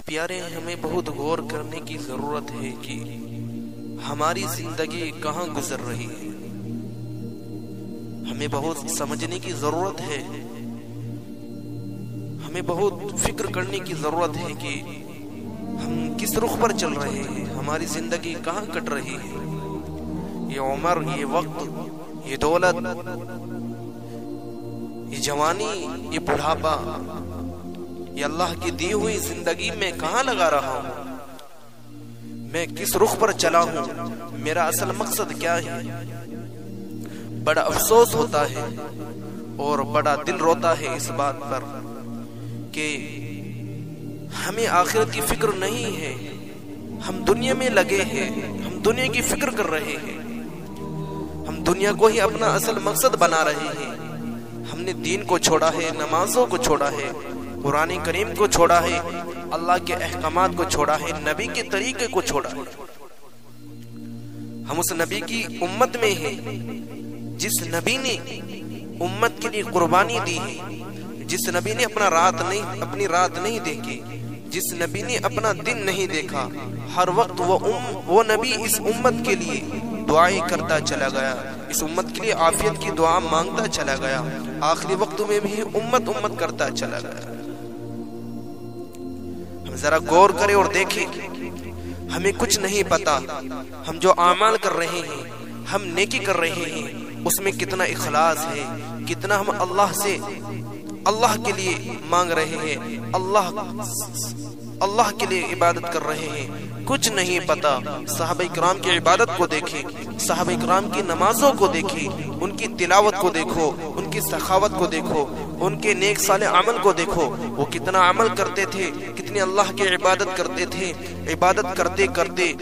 प्यारे, हमें बहुत गौर करने की ज़रूरत है कि हमारी ज़िंदगी कहाँ गुजर रही है। हमें बहुत समझने की ज़रूरत है। हमें बहुत फ़िक्र करने की ज़रूरत है कि हम किस रुख पर चल रहे हैं, हमारी ज़िंदगी कहाँ कट रही है। ये उम्र, ये वक्त, ये दौलत, ये जवानी, ये बुढ़ापा ये अल्लाह की दी हुई ज़िंदगी में कहा लगा रहा हूँ? मैं किस रुख पर चला हूँ? मेरा असल मकसद क्या है? बड़ा अफसोस होता है और बड़ा दिल रोता है इस बात पर कि हमें आखिरत की फ़िक्र नहीं है। हम दुनिया में लगे हैं, हम दुनिया की फ़िक्र कर रहे हैं। हम दुनिया को ही अपना असल मकसद बना रहे हैं। हमने दीन को छोड़ा है, नमाजों को छोड़ा है। कुरान करीम को छोड़ा है अल्लाह के अहकाम को छोड़ा है नबी के तरीके को छोड़ा है। हम उस नबी की उम्मत में हैं जिस नबी ने उम्मत के लिए कुर्बानी दी है जिस नबी ने अपना रात नहीं अपनी रात नहीं देखी जिस नबी ने अपना दिन नहीं देखा हर वक्त वो उम, वो नबी इस उम्मत के लिए दुआएँ करता चला गया इस उम्मत के लिए आफियत की दुआ माँगता चला गया आखिरी वक्त में भी उम्मत उम्मत करता चला गया। जरा गौर करें और देखें। हमें कुछ नहीं पता। हम जो आमाल कर रहे हैं, हम नेकी कर रहे हैं, उसमें कितना इखलास है, कितना हम अल्लाह से, अल्लाह के लिए मांग रहे हैं, अल्लाह अल्लाह के लिए इबादत कर रहे हैं। कुछ नहीं पता। साहब इकराम की इबादत को देखें, साहब इकराम की नमाजों को देखें, उनकी तिलावत को देखो, उनकी सखावत को देखो, उनके नेक साले अमल को देखो। वो कितना अमल करते थे, कितनी अल्लाह की इबादत करते थे। इबादत करते करते,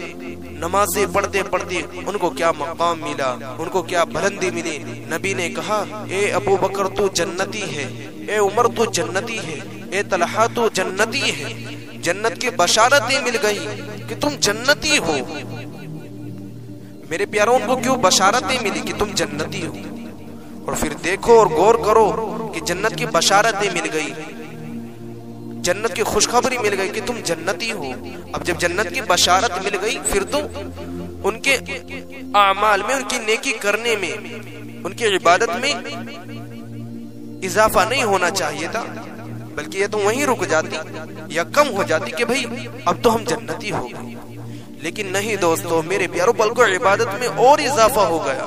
नमाजें पढ़ते पढ़ते उनको क्या मकाम मिला, उनको क्या बुलंदी मिली? नबी ने कहा, ए अबू बकर, तू जन्नती है, ए उमर, तू जन्नती है, ए तलहा, तू जन्नती है। जन्नत की बशारतें मिल गई कि तुम जन्नती हो। मेरे प्यारों उनको क्यों बशारतें मिली कि तुम जन्नती हो? और फिर देखो और गौर करो कि जन्नत की बशारतें मिल गई। जन्नत की खुशखबरी मिल गई कि तुम जन्नती हो। अब जब जन्नत की बशारत मिल गई, फिर तो उनके आमाल में, उनकी नेकी करने में, उनकी इबादत में इजाफा नहीं होना चाहिए था। बल्कि ये तो वहीं रुक जाती या कम हो जाती कि भाई, अब तो हम जन्नती हो गए। लेकिन नहीं दोस्तों, मेरे प्यारो पल को इबादत में और इजाफा हो गया।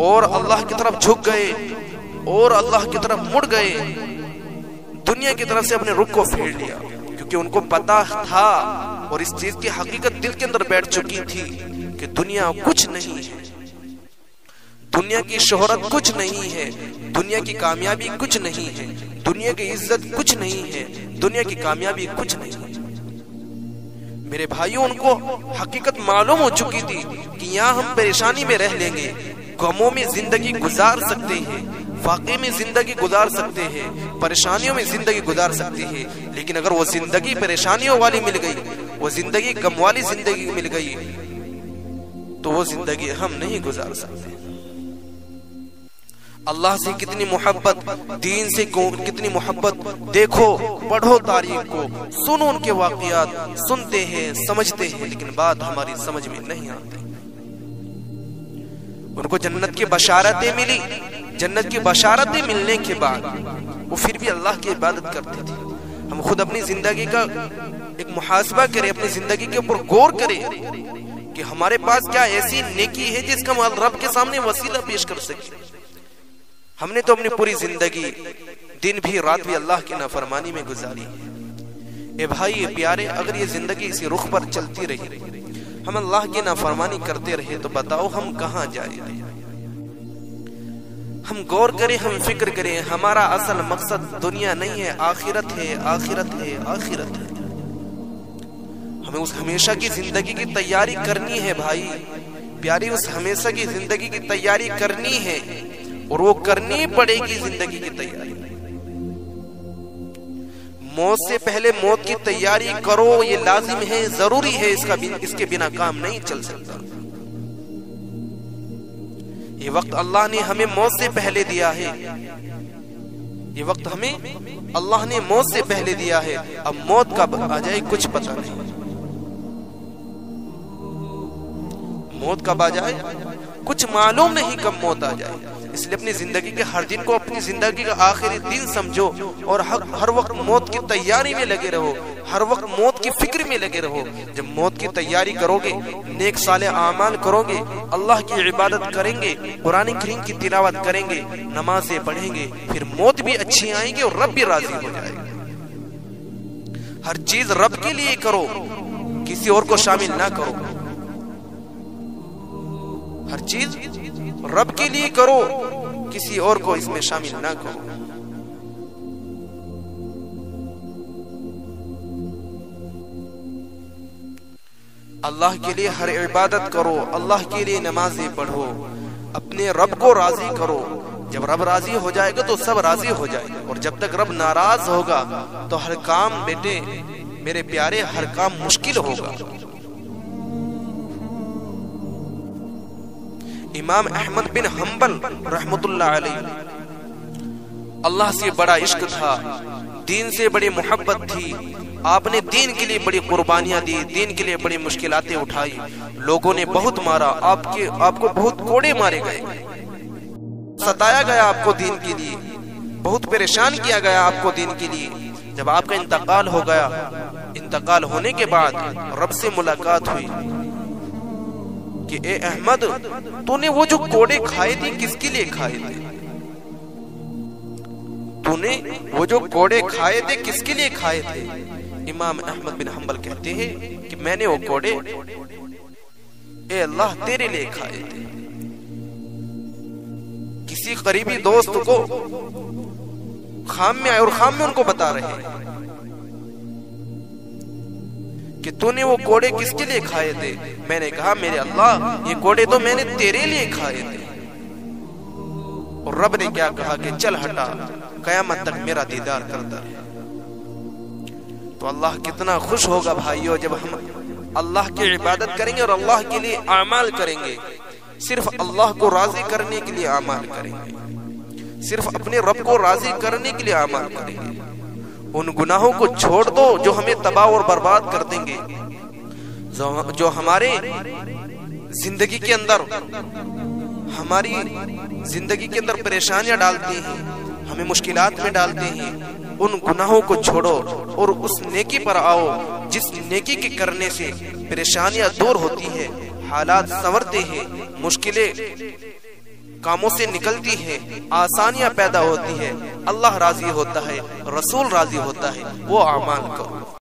और अल्लाह की तरफ़ झुक गए, और अल्लाह की तरफ़ मुड़ गए, दुनिया की तरफ़ से अपने रुख को फेर लिया, क्योंकि उनको पता था और इस चीज़ की हकीकत दिल के अंदर बैठ चुकी थी कि दुनिया कुछ नहीं है। दुनिया की शोहरत कुछ नहीं है, दुनिया की कामयाबी कुछ नहीं है, दुनिया की इज़्ज़त कुछ नहीं है, दुनिया की कामयाबी कुछ नहीं है। मेरे भाइयों, उनको हकीकत मालूम हो चुकी थी कि यहाँ हम परेशानी में रह लेंगे, गमों में ज़िंदगी गुजार सकते हैं फाके में ज़िंदगी गुजार सकते हैं, परेशानियों में ज़िंदगी गुजार सकते हैं, लेकिन अगर वो ज़िंदगी परेशानियों वाली मिल गई, वो ज़िंदगी गम वाली ज़िंदगी मिल गई तो वो ज़िंदगी हम नहीं गुजार सकते। अल्लाह से कितनी मोहब्बत, दीन से कितनी मोहब्बत। देखो पढ़ो तारीख को। सुनो उनके वाकयात। सुनते हैं, समझते हैं, लेकिन बात हमारी समझ में नहीं आती। उनको जन्नत की बशारतें मिली। जन्नत की बशारतें मिलने के बाद, वो फिर भी अल्लाह की इबादत करते थे। हम खुद अपनी ज़िंदगी का एक मुहासबा करें, अपनी ज़िंदगी के ऊपर गौर करें कि हमारे पास क्या ऐसी नेकी है जिसका हम रब के सामने वसीला पेश कर सके। हमने तो अपनी पूरी ज़िंदगी, दिन भी, रात भी अल्लाह की नाफरमानी में गुजारी है। ए भाई ये प्यारे, अगर ये ज़िंदगी इसी रुख पर चलती रही, हम अल्लाह की नाफरमानी करते रहे तो बताओ हम कहाँ जाए? हम गौर करें, हम फ़िक्र करें, हमारा असल मकसद दुनिया नहीं है, आखिरत है आखिरत है आखिरत है। हमें उस हमेशा की ज़िंदगी की तैयारी करनी है, भाई। प्यारी, उस हमेशा की ज़िंदगी की तैयारी करनी है। और वो करनी पड़ेगी ज़िंदगी की तैयारी। मौत से पहले मौत की तैयारी करो ये लाजिम है ज़रूरी है इसका बिन, इसके बिना काम नहीं चल सकता। ये वक्त अल्लाह ने हमें मौत से पहले दिया है। ये वक्त हमें अल्लाह ने मौत से पहले दिया है। अब मौत कब आ जाए कुछ पता नहीं। मौत कब आ जाए? कुछ मालूम नहीं कब मौत आ जाए। इसलिए अपनी ज़िंदगी के हर दिन को, अपनी ज़िंदगी का आखिरी दिन समझो और हर हर वक्त मौत की तैयारी में लगे रहो। हर वक्त मौत की फ़िक्र में लगे रहो। जब मौत की तैयारी करोगे, नेक साले आमाल करोगे, अल्लाह की इबादत करेंगे, कुरान करीम की तिलावत करेंगे, नमाजें पढ़ेंगे, फिर मौत भी अच्छी आएँगे और रब भी राज़ी हो जाएगा। हर चीज़ रब के लिए करो। किसी और को शामिल ना करो। हर चीज़ रब के लिए करो, किसी और को इसमें शामिल ना करो। अल्लाह के लिए हर इबादत करो, अल्लाह के लिए नमाजें पढ़ो, अपने रब को राज़ी करो। जब रब राज़ी हो जाएगा तो सब राज़ी हो जाएगा, और जब तक रब नाराज़ होगा तो हर काम बेटे, मेरे प्यारे, हर काम मुश्किल होगा। इमाम अहमद बिन हम्बल रहमतुल्लाह अल्लाह से बड़ा इश्क था, दीन से बड़ी मोहब्बत थी। आपने दीन के लिए बड़ी कुर्बानियाँ दी, दीन के लिए बड़ी मुश्किलातें उठाई। लोगों ने बहुत मारा, आपके, आपको बहुत कोड़े मारे गए। सताया गया आपको दीन के लिए। बहुत परेशान किया गया आपको दीन के लिए। जब आपका इंतकाल हो गया, इंतकाल होने के बाद रब से मुलाकात हुई। कि, ए अहमद, तूने वो जो कोड़े खाए थे, किसके लिए खाए थे? तूने वो जो कोड़े खाए थे, किसके लिए खाए थे? इमाम अहमद बिन हम्बल कहते हैं कि, मैंने वो कोड़े, ए अल्लाह, तेरे लिए खाए थे। किसी करीबी दोस्त को खाम में आए और खाम में उनको बता रहे हैं। कि तूने वो कोड़े किसके लिए खाए थे? मैंने कहा, मेरे अल्लाह, ये कोड़े तो मैंने तेरे लिए खाए थे। और रब ने क्या कहा कि चल हटा, कयामत तक मेरा दीदार करता रहे। तो अल्लाह कितना खुश होगा भाइयों, जब हम अल्लाह की इबादत करेंगे और अल्लाह के लिए अमाल करेंगे। सिर्फ़ अल्लाह को राज़ी करने के लिए अमाल करेंगे। सिर्फ़ अपने रब को राज़ी करने के लिए अमाल करेंगे। उन गुनाहों को छोड़ दो जो हमें तबाह और बर्बाद कर देंगे। जो, जो हमारे ज़िंदगी के अंदर हमारी ज़िंदगी के अंदर परेशानियाँ डालती हैं हमें मुश्किलात में डालते हैं उन गुनाहों को छोड़ो और उस नेकी पर आओ जिस नेकी के करने से परेशानियाँ दूर होती है हालात संवरते हैं मुश्किलें कामों से निकलती है, आसानियाँ पैदा होती है। अल्लाह राज़ी होता है, रसूल राज़ी होता है, वो आमान करो।